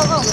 看看。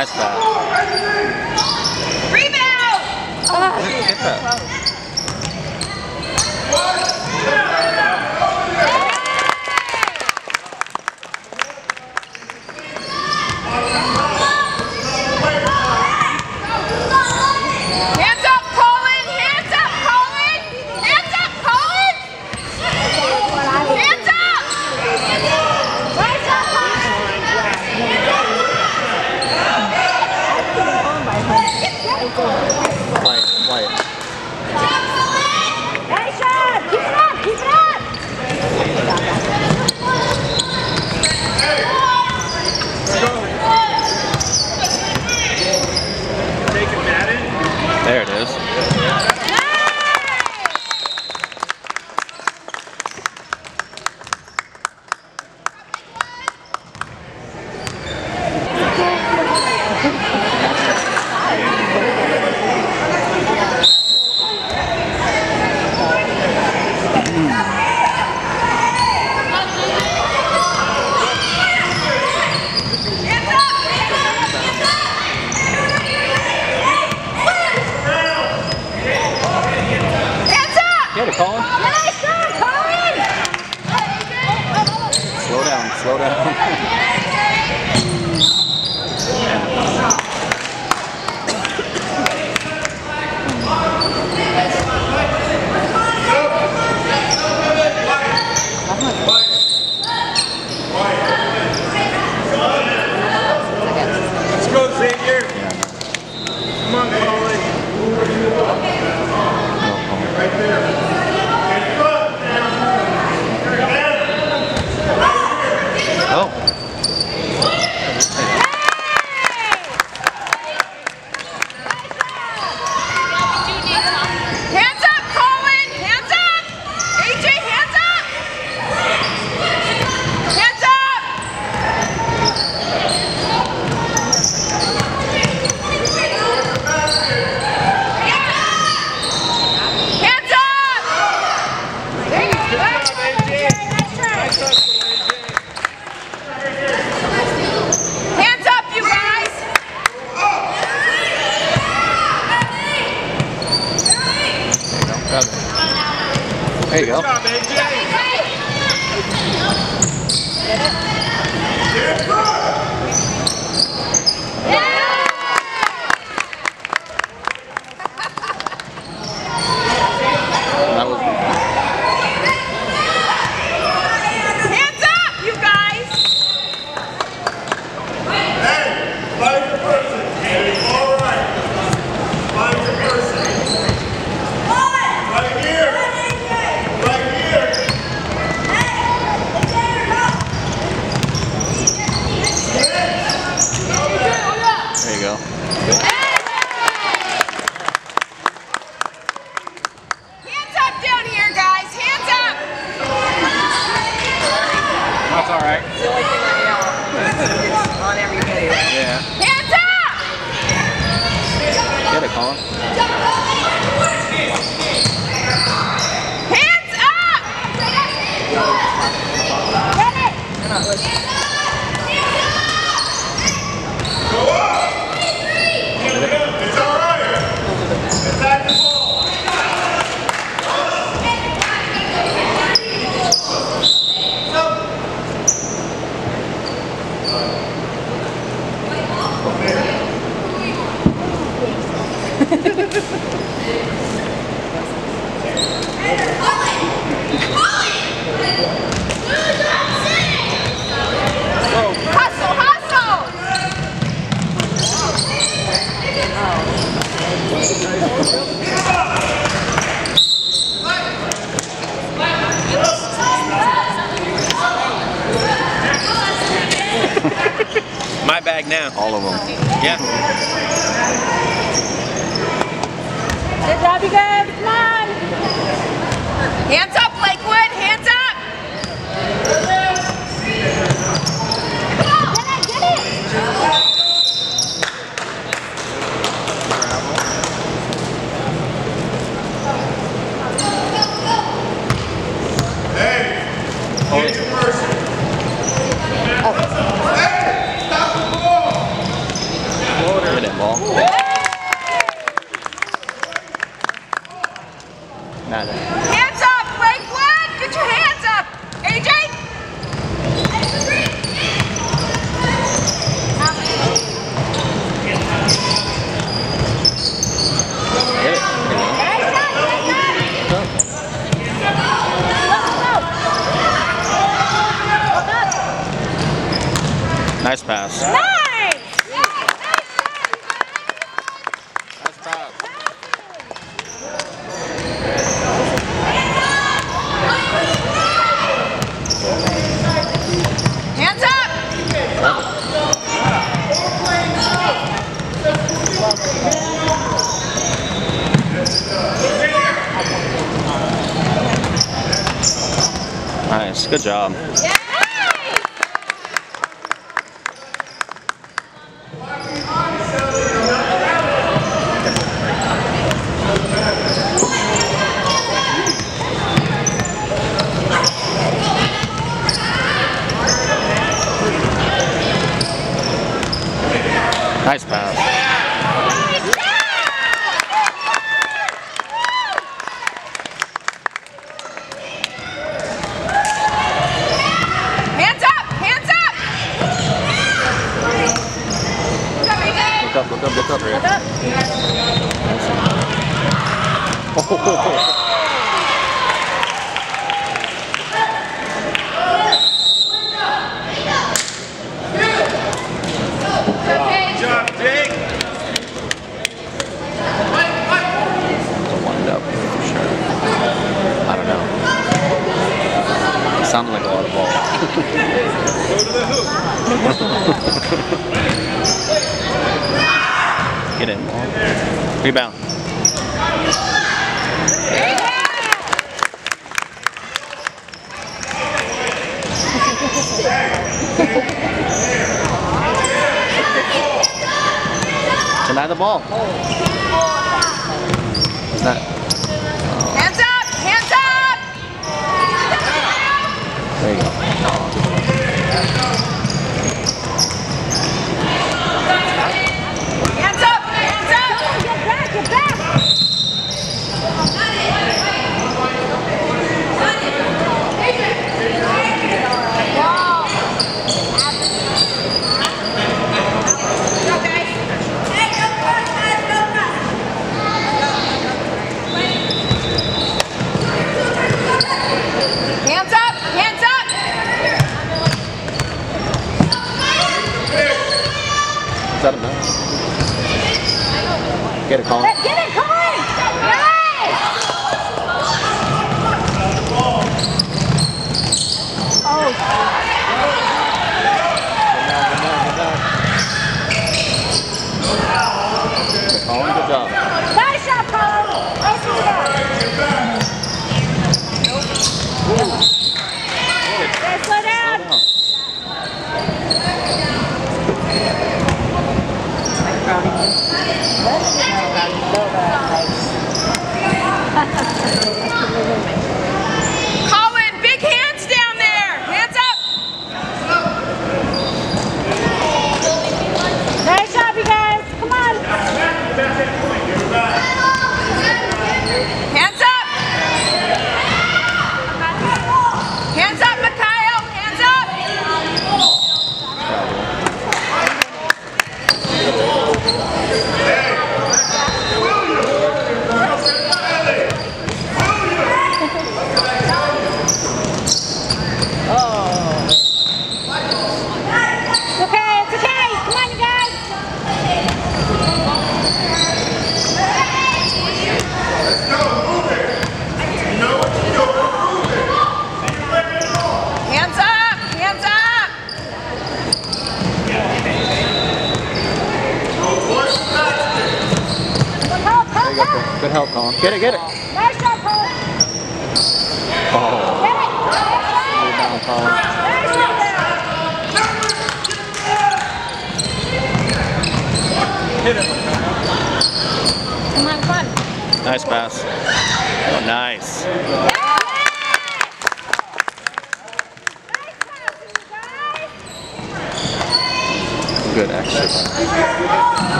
Nice pass. Rebound! Oh, hit that. There you go. Nice pass. Nice! Nice pass. Hands up! Nice, good job. Yeah. Don't come get up here. Oh. sounded like a lot of balls. it. Rebound. Deny the ball.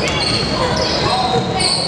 Vamos,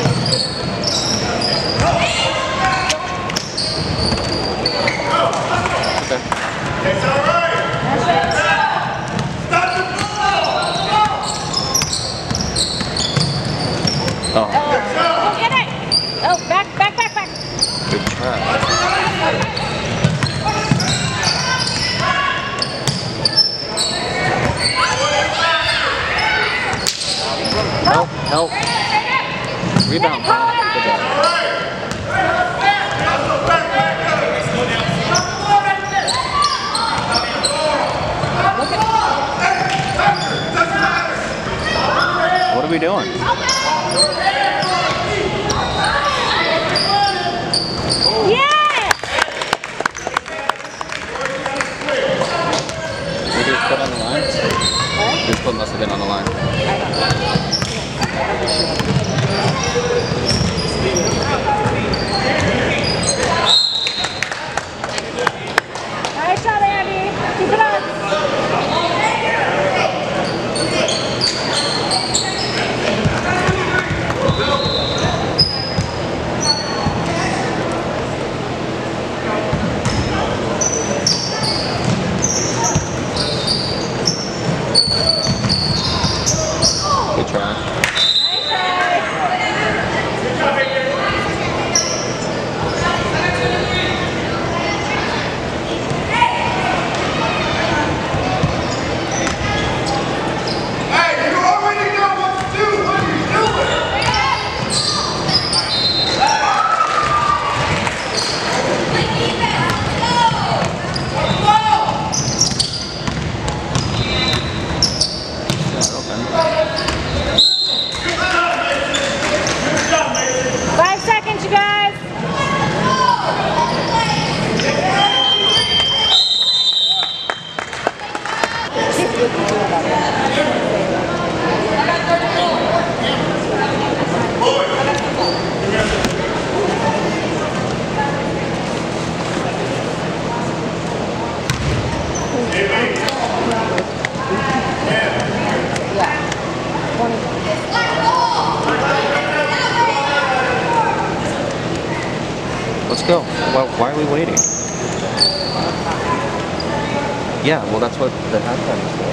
help. Rebound. What are we doing? Put on the line? His foot must have been on the line. Thank Yeah, well that's what the halftime is for.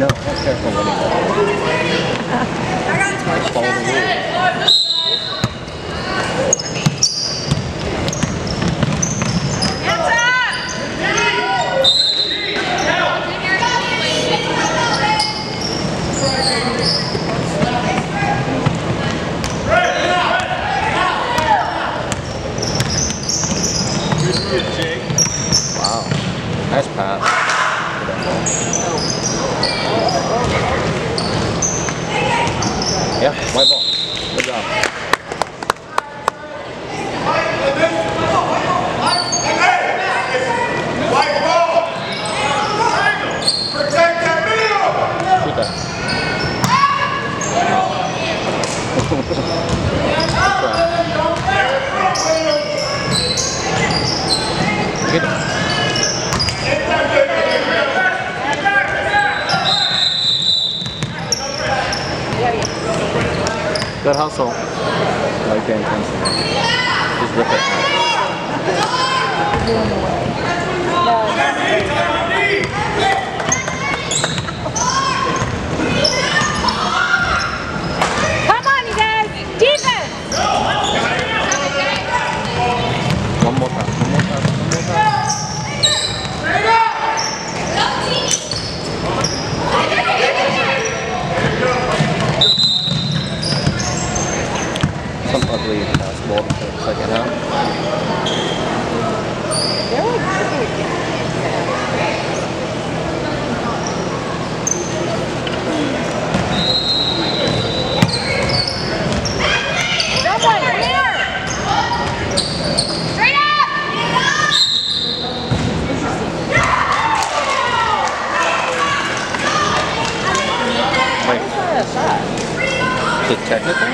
No, careful. I got Follow the rules. Yeah, white ball. Good job. Thank you. Good hustle. Like the intensity. Just whip it. did technical?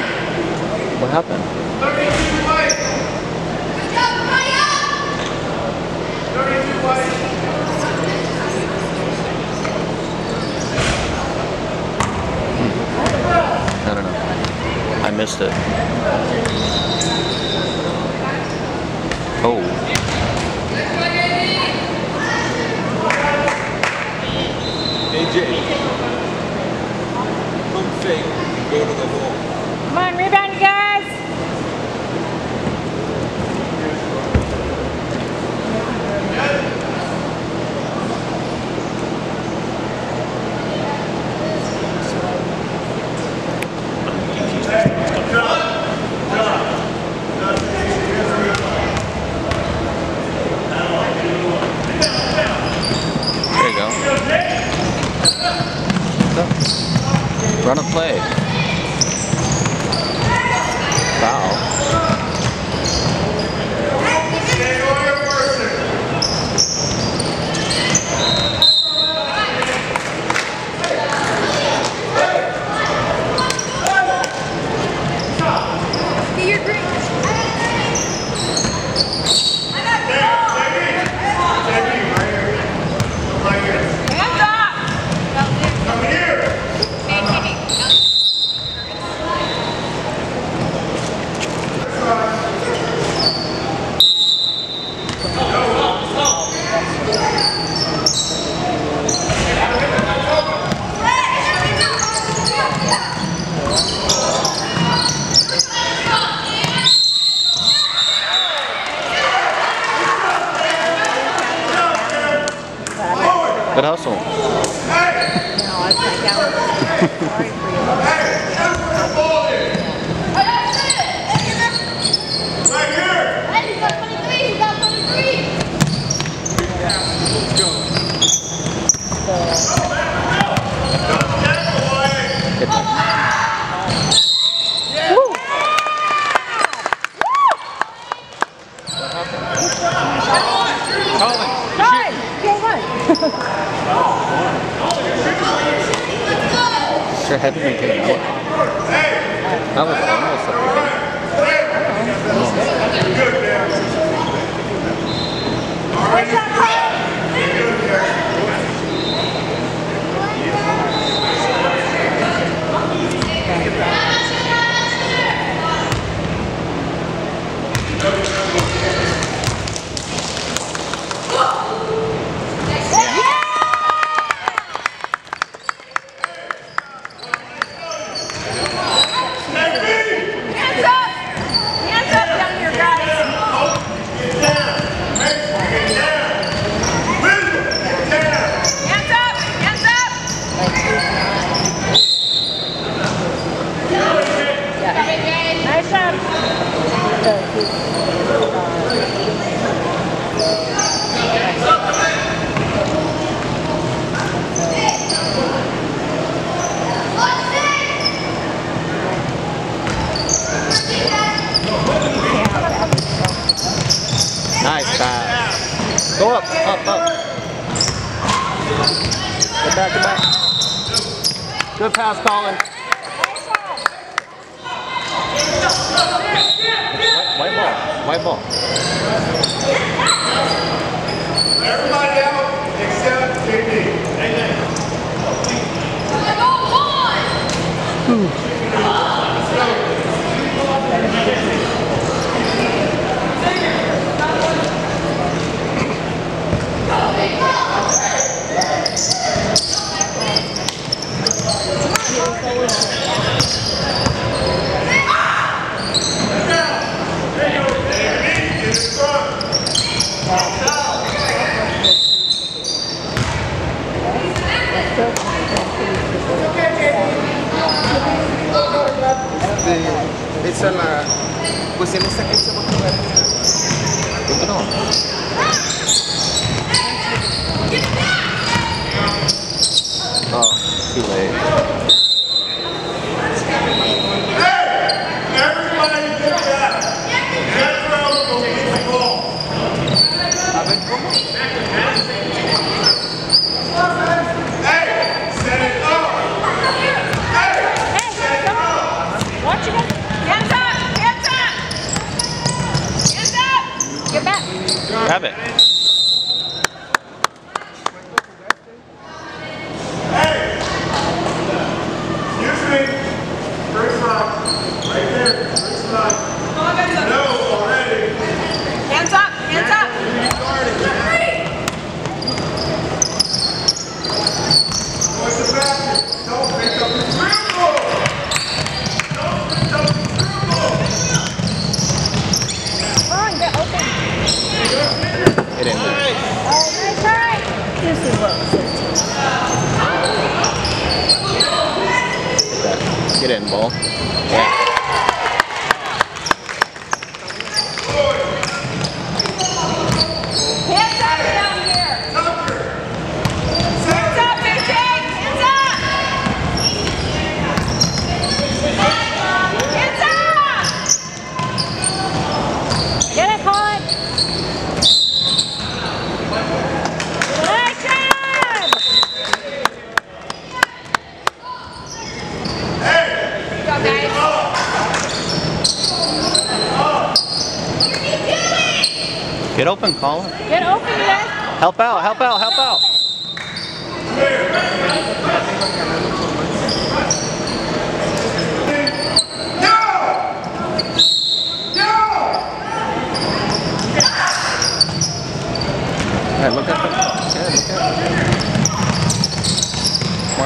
What happened?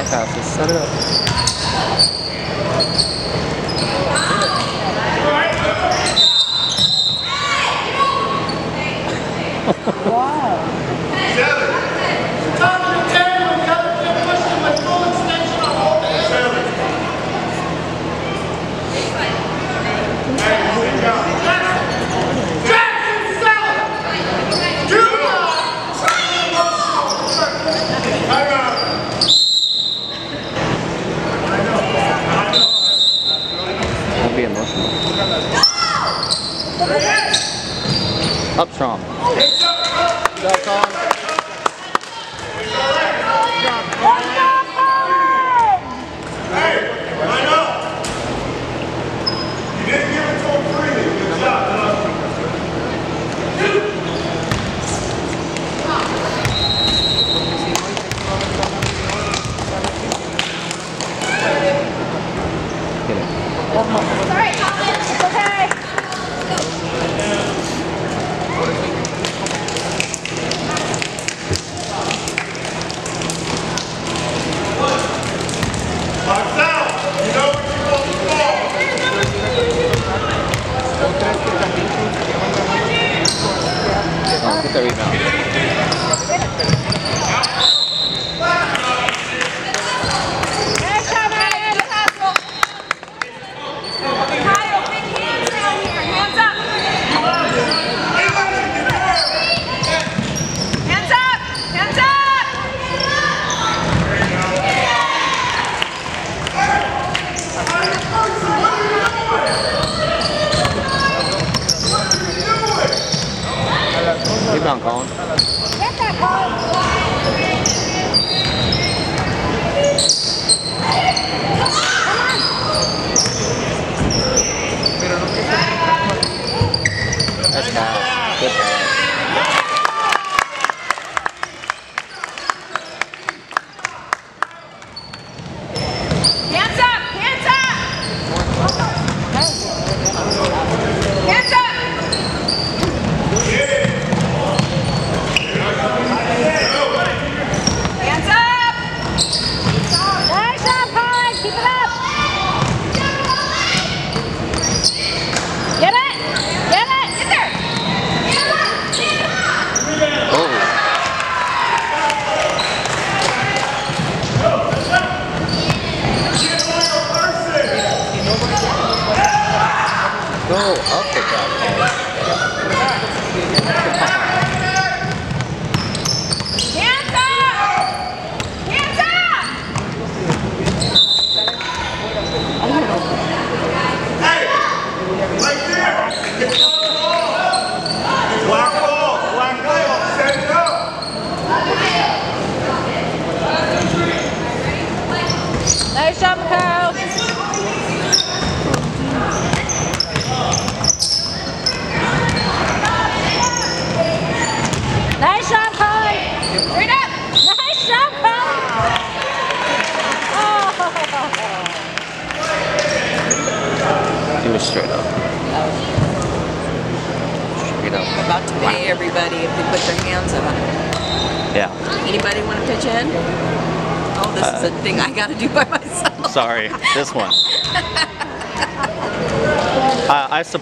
More passes. Set up. Don't Up strong.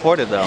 supported though.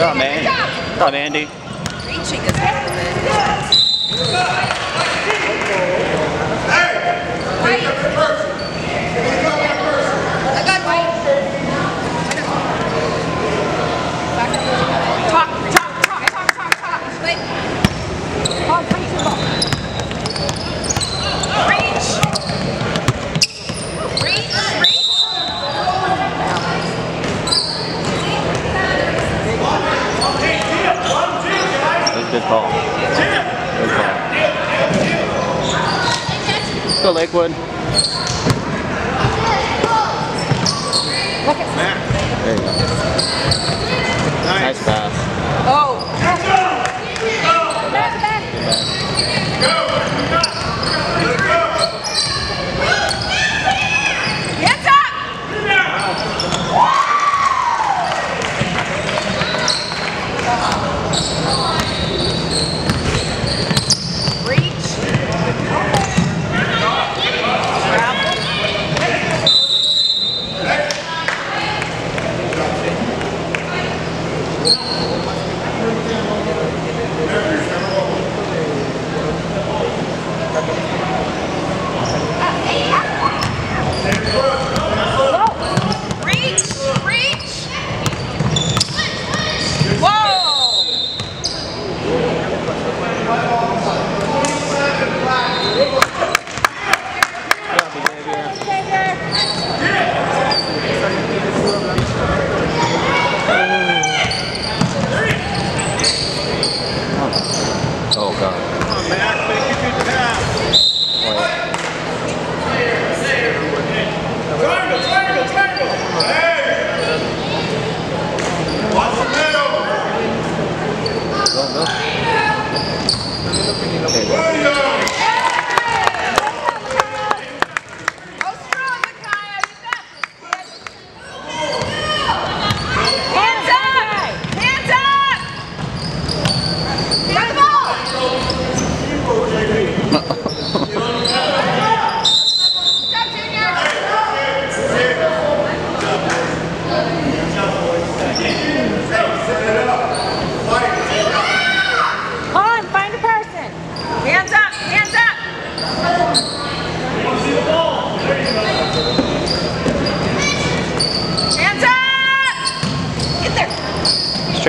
job, man. Good job, Andy. Reaching is call. Good call. Let's go Lakewood. There you go.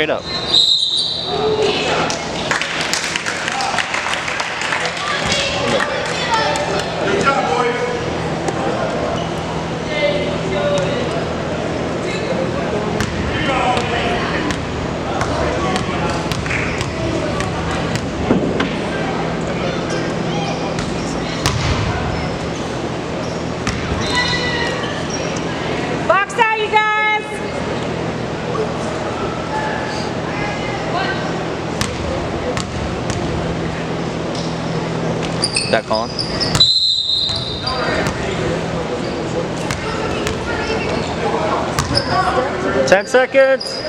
Straight up. Good job, boys. Box out, you guys. That Colin? Ten seconds.